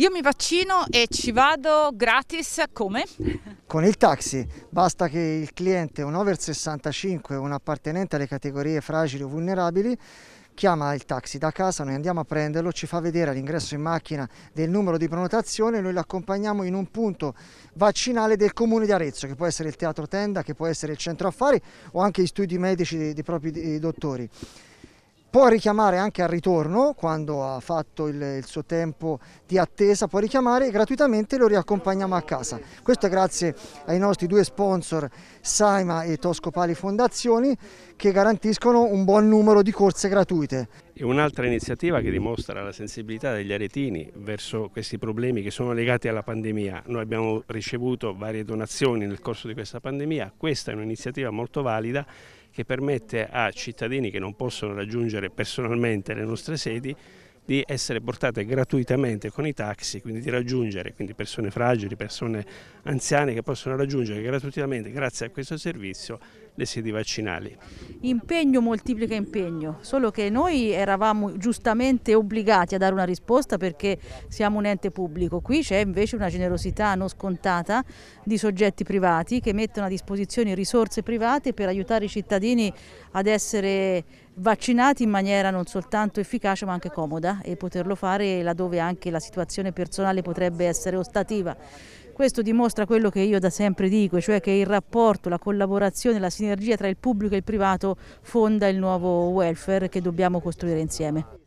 Io mi vaccino e ci vado gratis come? Con il taxi, basta che il cliente, un over 65, un appartenente alle categorie fragili o vulnerabili, chiama il taxi da casa, noi andiamo a prenderlo, ci fa vedere all'ingresso in macchina del numero di prenotazione, noi lo accompagniamo in un punto vaccinale del comune di Arezzo, che può essere il teatro tenda, che può essere il centro affari o anche gli studi medici dei, dei propri dottori. Può richiamare anche al ritorno, quando ha fatto il, il, suo tempo di attesa, può richiamare e gratuitamente lo riaccompagniamo a casa. Questo è grazie ai nostri due sponsor, Saima e Toscopali Fondazioni, che garantiscono un buon numero di corse gratuite. È un'altra iniziativa che dimostra la sensibilità degli aretini verso questi problemi che sono legati alla pandemia. Noi abbiamo ricevuto varie donazioni nel corso di questa pandemia, questa è un'iniziativa molto valida che permette a cittadini che non possono raggiungere personalmente le nostre sedi di essere portate gratuitamente con i taxi, quindi di raggiungere quindi persone fragili, persone anziane che possono raggiungere gratuitamente grazie a questo servizio le sedi vaccinali. Impegno moltiplica impegno, solo che noi eravamo giustamente obbligati a dare una risposta perché siamo un ente pubblico, qui c'è invece una generosità non scontata di soggetti privati che mettono a disposizione risorse private per aiutare i cittadini ad essere vaccinati in maniera non soltanto efficace ma anche comoda e poterlo fare laddove anche la situazione personale potrebbe essere ostativa. Questo dimostra quello che io da sempre dico, cioè che il rapporto, la collaborazione, la sinergia tra il pubblico e il privato fonda il nuovo welfare che dobbiamo costruire insieme.